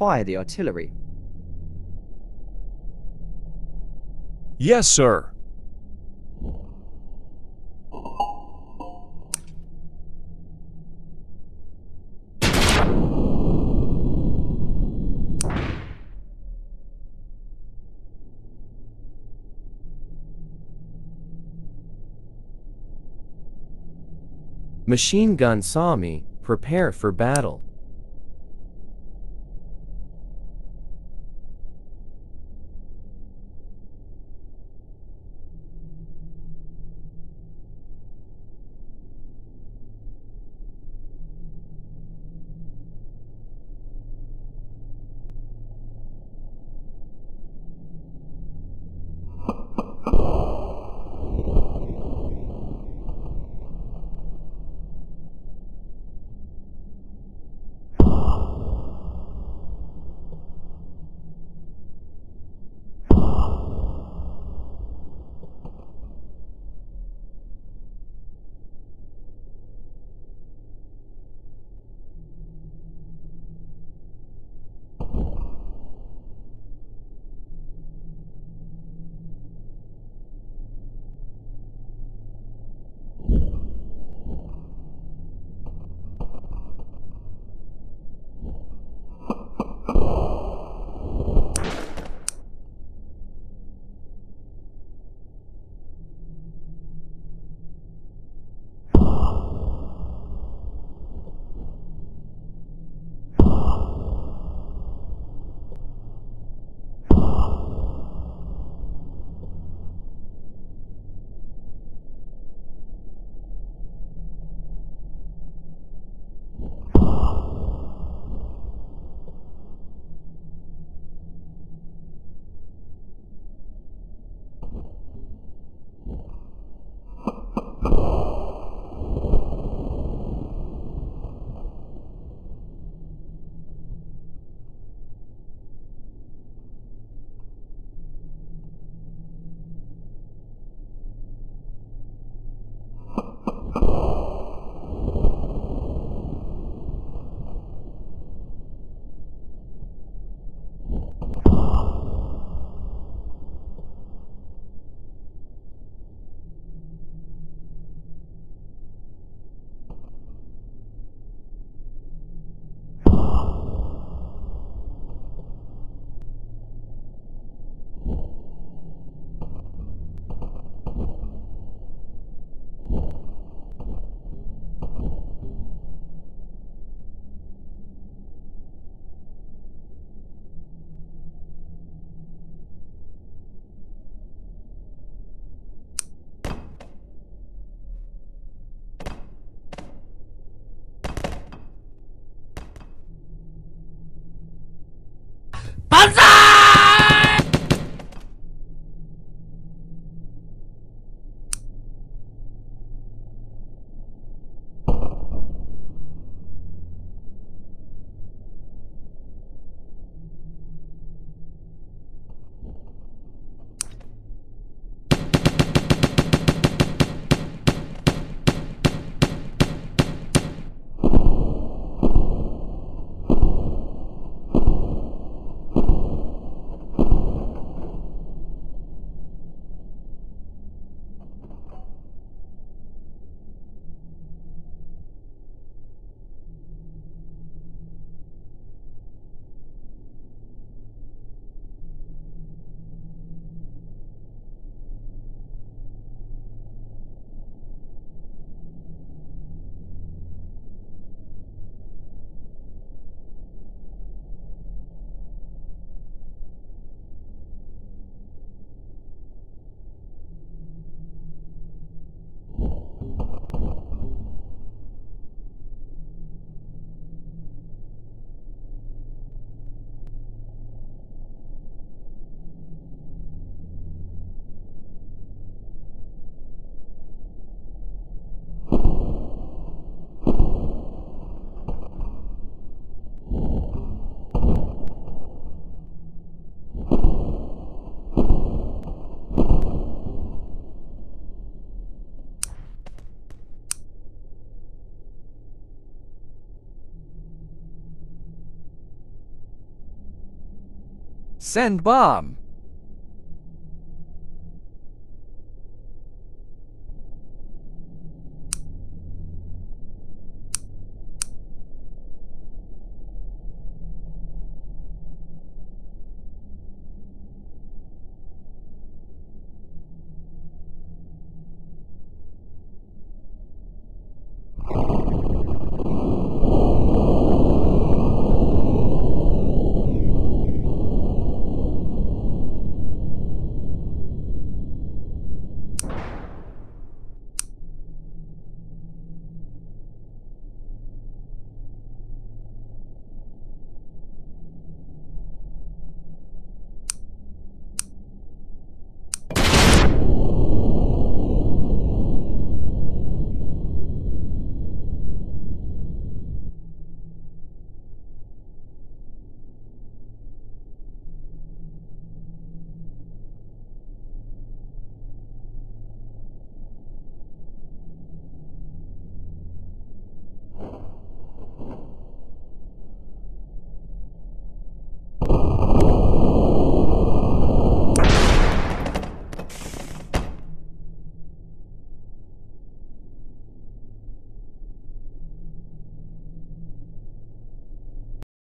fire the artillery. Yes, sir. Machine gun saw me, prepare for battle. Send bomb.